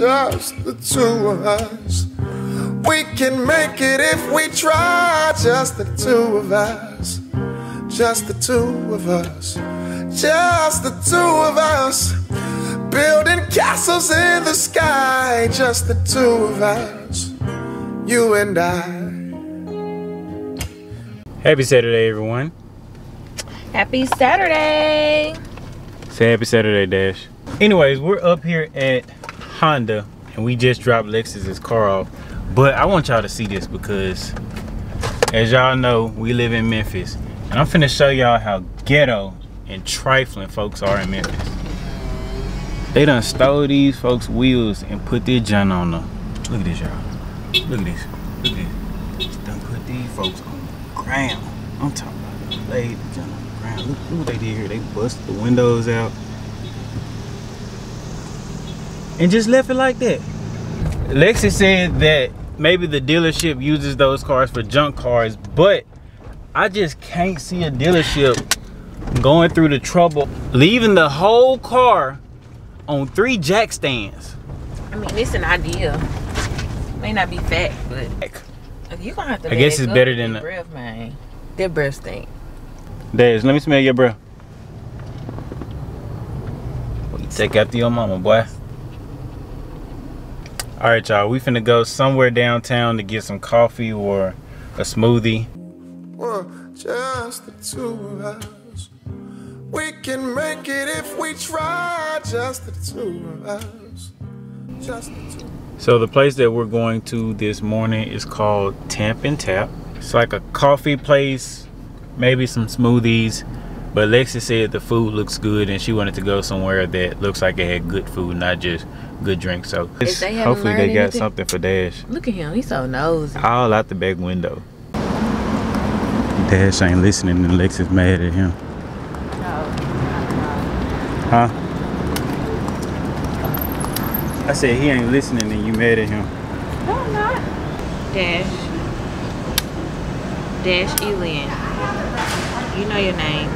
Just the two of us. We can make it if we try. Just the two of us. Just the two of us. Just the two of us. Building castles in the sky. Just the two of us. You and I. Happy Saturday, everyone. Happy Saturday. Say happy Saturday, Dash. Anyways, we're up here at Honda and we just dropped Lexis's car off. But I want y'all to see this because as y'all know, we live in Memphis. And I'm finna show y'all how ghetto and trifling folks are in Memphis. They done stole these folks' wheels and put their junk on them. Look at this, y'all. Look at this. Look at this. Done put these folks on the ground. I'm talking about the junk on the ground. Look, look what they did here. They busted the windows out. And just left it like that. Lexis said that maybe the dealership uses those cars for junk cars, but I just can't see a dealership going through the trouble, leaving the whole car on three jack stands. I mean, it's an idea. May not be fact, but you gonna have to. I guess it's better than your a- breath, man. That breath stink. Dash, let me smell your breath. You take after your mama, boy. All right, y'all. We finna go somewhere downtown to get some coffee or a smoothie. Well, just the two of us. We can make it if we try. Just the two of us. Just the two. So the place that we're going to this morning is called Tamp and Tap. It's like a coffee place, maybe some smoothies. But Lexi said the food looks good and she wanted to go somewhere that looks like it had good food, not just good drink. So If they hopefully they got anything- something for Dash. Look at him. He's so nosy. All out the back window. Dash ain't listening and Lex is mad at him. Oh, huh? I said he ain't listening and you mad at him. No, I'm not. Dash. Dash Elian. You know your name.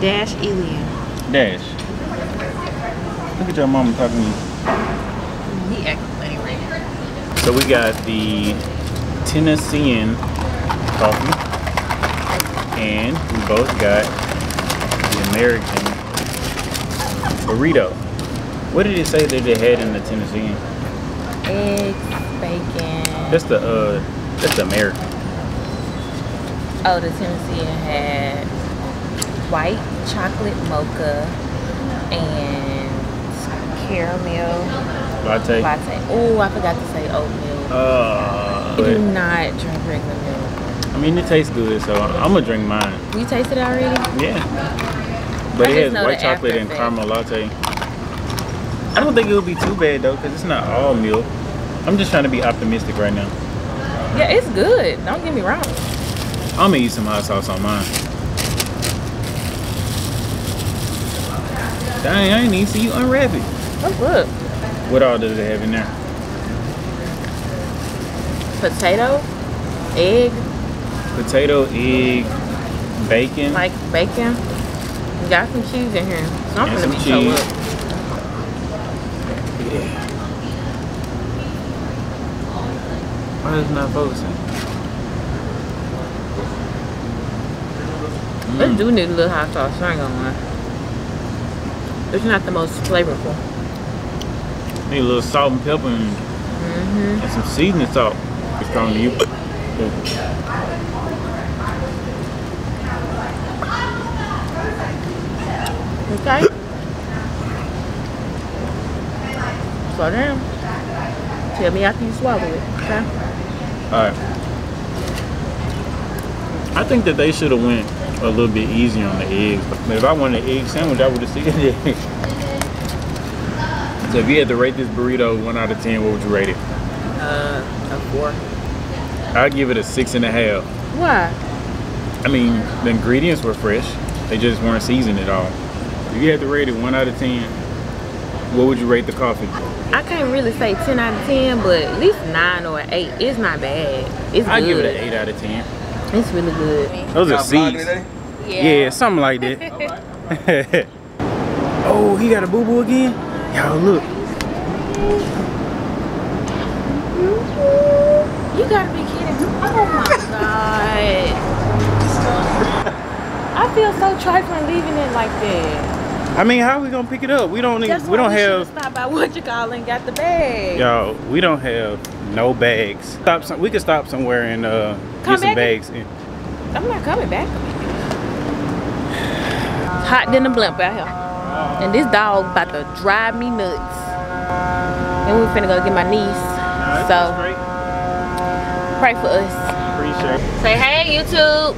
Dash Elian. Dash. Look at your mama talking to you. He acting funny. So we got the Tennessean coffee. And we both got the American burrito. What did it say that they had in the Tennessean? Eggs, bacon. That's the uh that's the American. Oh, the Tennessee had white chocolate mocha and caramel Latte. latte. Oh, I forgot to say oatmeal. Uh, I do not drink regular milk. I mean it tastes good, so I'm gonna drink mine. You tasted it already? Yeah. But I it has white chocolate and caramel latte. I don't think it would be too bad though, because it's not all milk. I'm just trying to be optimistic right now. Yeah, it's good. Don't get me wrong. I'm gonna eat some hot sauce on mine. Dang, I ain't even see you unwrap it. Oh, look. What all does it have in there? Potato, egg, Potato, egg, bacon. like bacon. You got some cheese in here. So I'm And gonna some be so cheese. up. Yeah. Why is it not focusing? It Mm. do need a little hot sauce. I ain't gonna lie. It's not the most flavorful. Need a little salt and pepper and, Mm-hmm. and some seasoning salt. It's strong to you. Okay. Slow down. Tell me after you swallow it. Okay. Alright. I think that they should have went a little bit easier on the eggs. But if I wanted an egg sandwich, I would have seen it. so if you had to rate this burrito one out of ten, what would you rate it? Uh, a four. I'd give it a six and a half. Why? I mean, the ingredients were fresh. They just weren't seasoned at all. If you had to rate it one out of ten, what would you rate the coffee? I can't really say 10 out of 10, but at least 9 or 8. It's not bad. It's I'd good. give it an eight out of ten. It's really good. Those are seeds. Yeah, something like that. oh, he got a boo boo again? Y'all look. You gotta be kidding me. Oh my god. I feel so trifling leaving it like that. I mean, how are we gonna pick it up? We don't need. That's We don't we have. Stop by what you call and got the bag. Y'all, we don't have no bags. Stop. Some, we could stop somewhere and uh, Come get some bags. In. I'm not coming back. Hot than a blimp out here. And this dog about to drive me nuts. And we finna go get my niece. So pray for us. Appreciate. Say hey YouTube.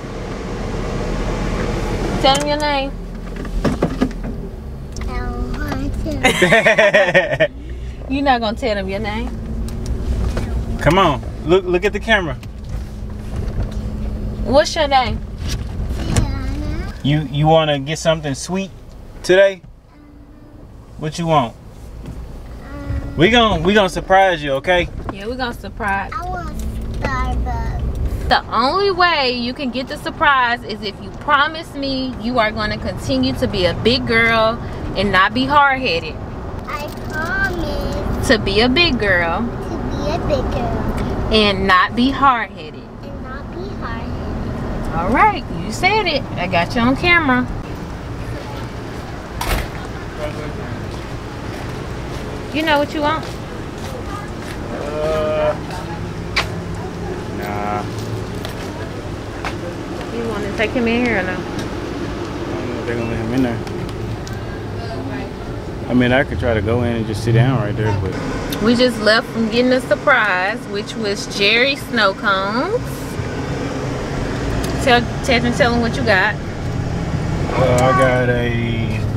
Tell them your name. it. You're not gonna tell them your name. Come on, look look at the camera. What's your name? You you want to get something sweet today? What you want? we gonna we gonna surprise you, okay? Yeah, we're gonna surprise. I want Starbucks. The only way you can get the surprise is if you promise me you are going to continue to be a big girl and not be hard-headed. I promise To be a big girl to be a big girl and not be hard-headed. and not be hard. All right, you said it. I got you on camera. You know what you want? Uh, nah, You want to take him in here or no? I don't know if they're gonna let him in there. I mean, I could try to go in and just sit down right there, but We just left from getting a surprise, which was Jerry snow cones. Tell, him, tell him what you got. uh, I got a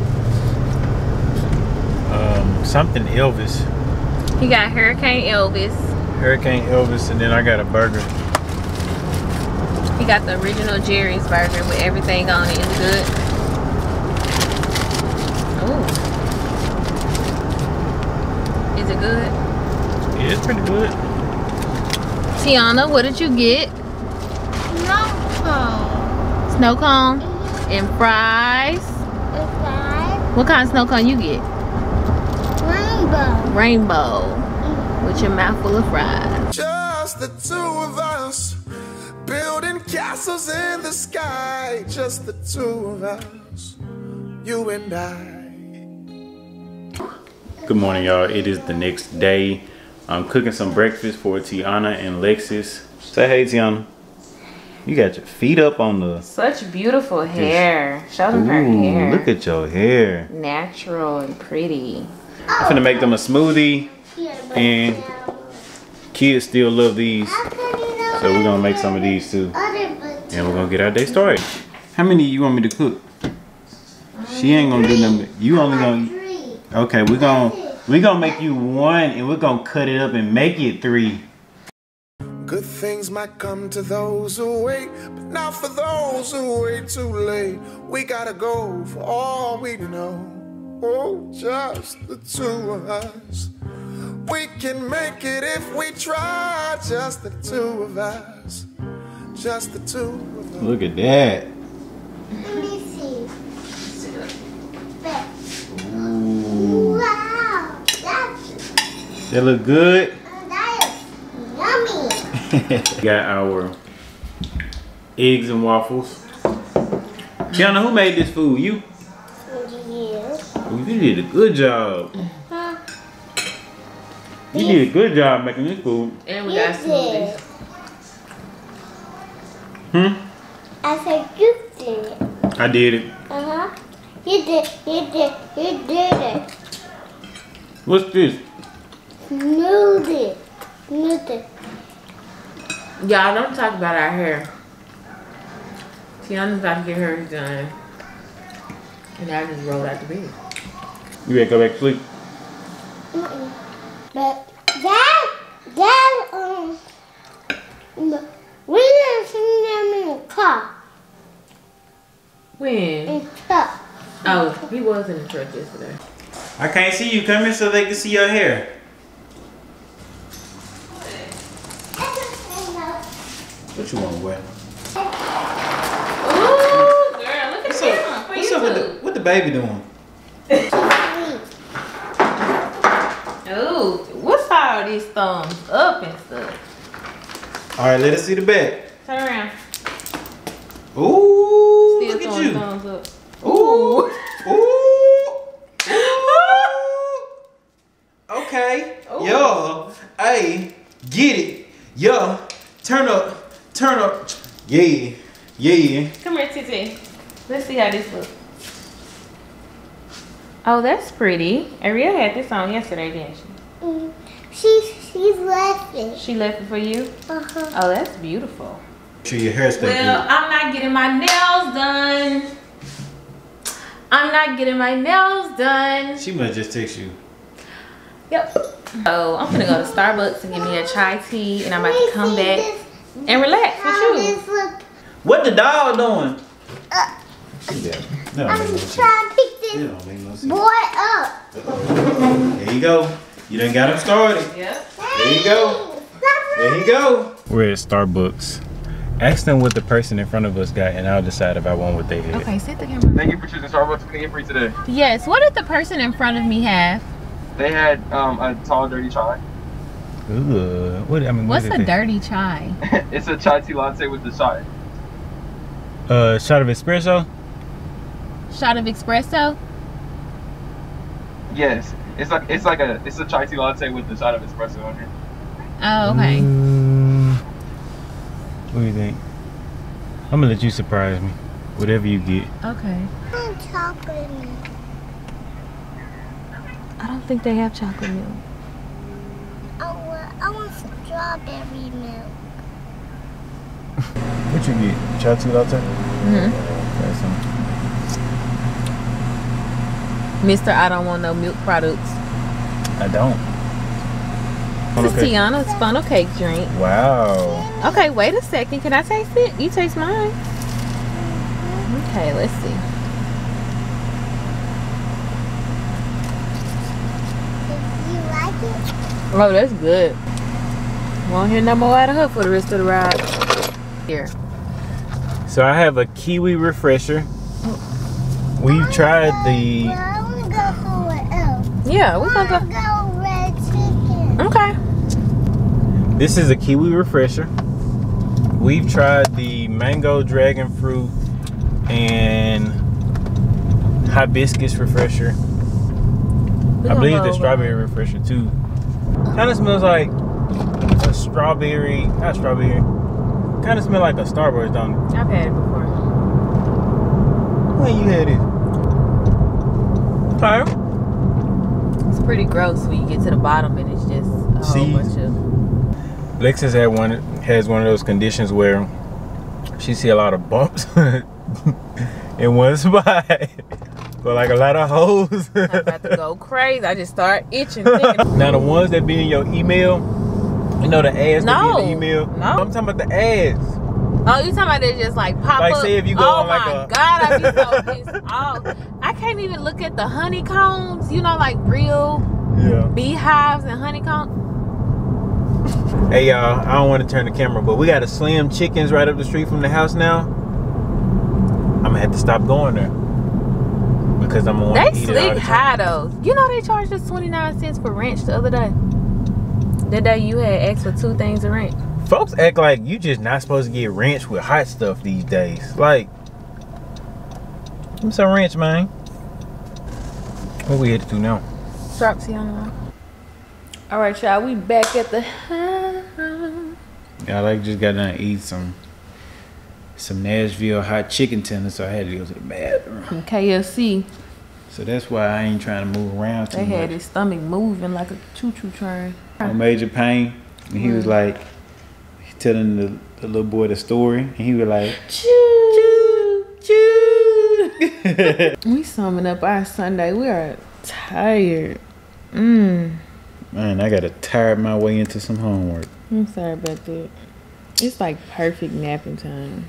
something Elvis, He got Hurricane Elvis. Hurricane Elvis, and then I got a burger. He got the original Jerry's burger with everything on it. Is it good? Ooh. Is it good? Yeah, it's pretty good. Tiana, what did you get? No Snow cone and fries. It's like What kind of snow cone you get? Rainbow. Rainbow. With your mouth full of fries. Just the two of us, building castles in the sky. Just the two of us, you and I. Good morning, y'all. It is the next day. I'm cooking some breakfast for Tiana and Lexis. Say hey, Tiana. You got your feet up on the. Such beautiful hair. Show them her Ooh, hair. look at your hair. Natural and pretty. I'm finna make them a smoothie. And- Kids still love these, so we're gonna make some of these too. And we're gonna get our day started. How many you want me to cook? She ain't gonna do nothing. You only gonna. Okay, we're gonna we gonna make you one, and we're gonna cut it up and make it three. Good things might come to those who wait, but not for those who wait too late. We gotta go for all we know. Oh, just the two of us. We can make it if we try. Just the two of us. Just the two of us. Look at that. Let me see. Wow, that's That look good. that is yummy. Got our eggs and waffles. Tiana, who made this food? You? Yes. You did a good job. You did a good job making this food. And we got did. Hmm? I said you did it. I did it. Uh huh. You did. You did. You did it. What's this? Smoothie. Smoothie. Y'all don't talk about our hair. Tiana's about to get hers done. And I just rolled out the bed. You ain't to go back to sleep? Mm-mm. But that that um. We didn't see them in the car. When? In truck. Oh, he was in the truck yesterday. I can't see you. Come in so they can see your hair. What you want to wear? Ooh, girl, look at What's him. up? What's up with the what the baby doing? Ooh, it's thumbs up and stuff. All right, let us see the back. Turn around. Ooh, Still look at you. thumbs up. Ooh. Ooh. Ooh. Okay. Ooh. Yo. Hey, get it. Yo. Turn up. Turn up. Yeah. Yeah. Come here, Titi. Let's see how this looks. Oh, that's pretty. Ariel had this on yesterday, didn't she? Mm, She's left it. She left it for you. Uh-huh. Oh, that's beautiful. Sure your hair stay Well, I'm not getting my nails done. I'm not getting my nails done. She might just text you. Yep. So I'm gonna go to Starbucks and get me a chai tea, and I'm about to come back and relax How with you. this look? What the dog doing? Uh, Yeah. No, I'm trying to pick this don't make no boy up. There you go. You done got him started. Yep. There you go. There you go. We're at Starbucks. Ask them what the person in front of us got, and I'll decide if I want what they had. Okay, sit the camera. Thank you for choosing Starbucks for free today. Yes. What did the person in front of me have? They had um, a tall, dirty chai. Ooh, what I mean, what What's is a it? dirty chai? it's a chai tea latte with the chai. Uh, shot of espresso. Shot of espresso. Yes, it's like it's like a it's a chai tea latte with the shot of espresso on here. Oh, okay. Mm, what do you think? I'm gonna let you surprise me. Whatever you get. Okay. I'm chocolate milk. I don't think they have chocolate milk. I want, I want strawberry milk. What you get? Chai tea latte. Mm-hmm. Mister, I don't want no milk products. I don't. This is. Tiana's funnel cake drink. Wow. Okay, wait a second. Can I taste it? You taste mine. Okay, let's see. Do you like it? Oh, that's good. Won't hear no more out of her for the rest of the ride. Here. So I have a kiwi refresher. We've tried the. Well, I want to go somewhere else. Yeah, we're I gonna go red chicken. Okay. This is a kiwi refresher. We've tried the mango dragon fruit and hibiscus refresher. I believe the strawberry refresher too. Kind of smells like a strawberry, not strawberry. Kind of smell like a Starburst, don't it? I've had it before. When you had it? Okay. Pretty gross when you get to the bottom and it's just a whole Seeds. bunch of. Lexis had one has one of those conditions where she see a lot of bumps in one spot, but like a lot of holes. I'm about to go crazy. I just start itching. now the ones that be in your email, you know the ads that No, be in the email. no. I'm talking about the ads. Oh, you talking about it just like pop Like, up? say if you go oh on, like, my a- god, I be so pissed off. I can't even look at the honeycombs. You know, like real Yeah. beehives and honeycombs. Hey y'all, I don't want to turn the camera, but we got a Slim Chickens right up the street from the house now. I'm gonna have to stop going there because I'm gonna They sleep to eat it all slick the high though. You know they charged us 29 cents for ranch the other day. The day you had asked for two things of ranch. Folks act like you just not supposed to get ranch with hot stuff these days. Like, I'm some ranch, man. What we had to do now? Drop Tiana. All right, y'all. We back at the. Yeah, I like just got done eat some some Nashville hot chicken tenders, so I had to go to the bathroom. From KFC. So that's why I ain't trying to move around too They had much. his stomach moving like a choo-choo train. on major pain, and he was mm. like telling the, the little boy the story, and he was like, Choo, choo. choo." we summing up our Sunday. We are tired. Mm. "Man, I gotta tire my way into some homework." I'm sorry about that. It's like perfect napping time.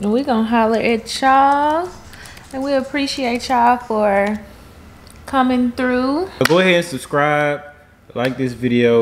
And we gonna holler at y'all. And we appreciate y'all for coming through. Go ahead and subscribe, like this video.